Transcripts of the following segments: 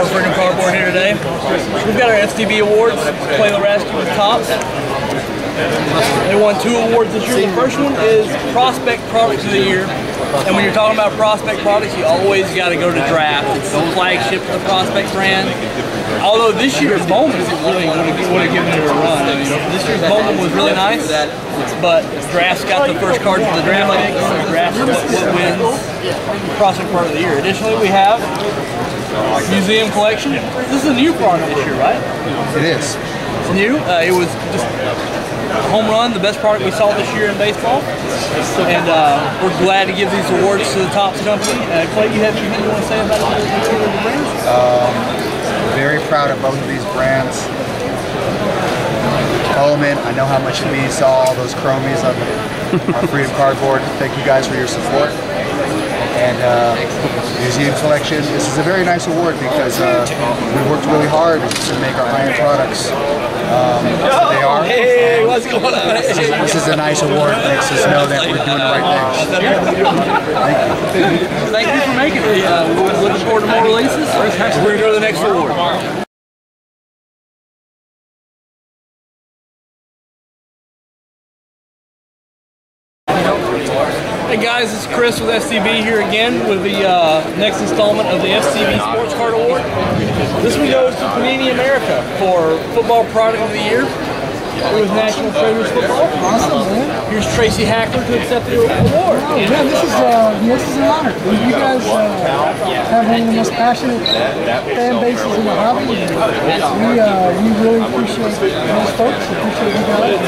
more Freedom Cardboard here today. We've got our FCB awards, Play the Rescue with Topps. They won two awards this year. The first one is Prospect Product of the Year. And when you're talking about Prospect products, you always got to go to Draft. It's the flagship of the Prospect brand. Although this year's Bowman really would have given it a run. I mean, this year's Bowman was really nice, but Draft's got the first card for the draft pick, so Draft's what, what wins Prospect Product of the Year. Additionally, we have Museum Collection. This is a new product this year, right? It is. It's new. Uh, it was just home run, the best product we saw this year in baseball. And uh, we're glad to give these awards to the Topps Company. Uh, Clay, you have anything you want to say about it? Um, very proud of both of these brands. Bowman, I know how much it means to all those chromies on our Freedom Cardboard. Thank you guys for your support. And uh, Museum Collection, this is a very nice award because uh, we worked really hard to make our high-end products um, they are. What's going on? This is, a nice award makes us know that we're doing the right things. Thank you. Thank you for making it. Uh, we're looking forward to more releases. We're going to go to the next award. Hey guys, it's Chris with FCB here again with the uh, next installment of the FCB Sports Card Award. This one goes to Panini America for Football Product of the Year. It was National Treasures Football. Awesome, man. Here's Tracy Hackler to accept the award. Yeah, this is uh, this is an honor. You guys uh, have one of the most passionate fan bases in the hobby. We uh, we really appreciate those folks. Appreciate you guys.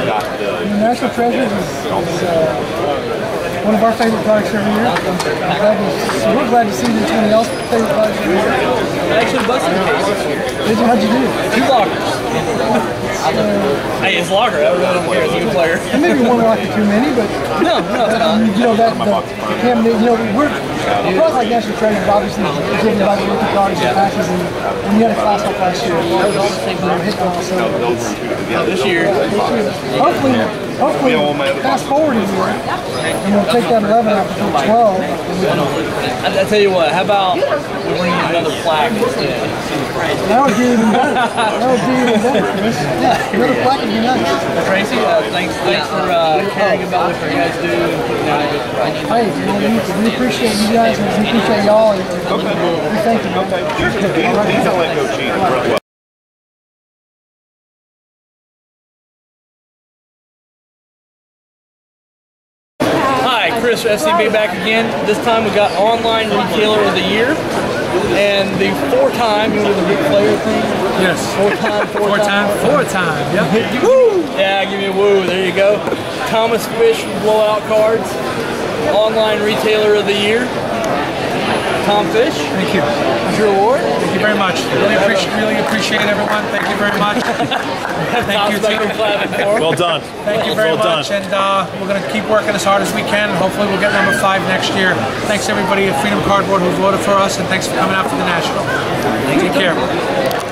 And the National Treasures is, is uh, one of our favorite products every year. I'm glad to, so we're glad to see that somebody else favorite products every year. Actually, busted the case this year. Did you, how'd you do? Two lockers. hey, it's locker. I really don't care. It's a good player. Maybe one locker too many, but no, no, it's not. you know that the you know we're a product like National Treasure obviously is driven by the rookie products and patches, and, and you had a class like last year. That was all the same hit so this year. Hopefully, hopefully, fast forward a year, and we'll take that 11 out to 12. I, I tell you what, how about we bring you another plaque instead? That would be even better. That would be even better, Chris. Yeah, another plaque would be nice. Tracy, uh, thanks, thanks for uh, caring about what you guys do and putting out a good product. Hey, you know, we, we appreciate you guys and we appreciate y'all. Okay. We thank you. Okay. He's a let go cheat. Chris FCB back again. This time we got Online Retailer of the Year. And the four time, you know the big player thing? Yes. Four time, four, four time. time. Four time, yep. woo! Yeah, give me a woo. There you go. Thomas Fish Blowout Cards. Online Retailer of the Year. Tom Fish. Thank you. That's your award. Thank you very much. Really appreciate, really appreciate everyone. Thank you very much. Thank you, team. Well done. Thank you very well much. Done. And uh, we're going to keep working as hard as we can. Hopefully, we'll get number five next year. Thanks everybody at Freedom Cardboard who voted for us, and thanks for coming out for the national. Take care.